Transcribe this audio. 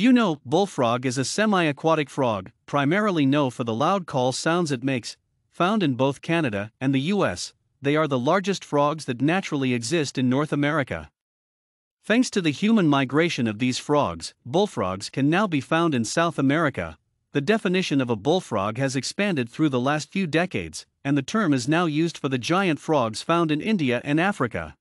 Do you know bullfrog is a semi aquatic frog, primarily known for the loud call sounds it makes, found in both Canada and the US. They are the largest frogs that naturally exist in North America. Thanks to the human migration of these frogs, bullfrogs can now be found in South America. The definition of a bullfrog has expanded through the last few decades, and the term is now used for the giant frogs found in India and Africa.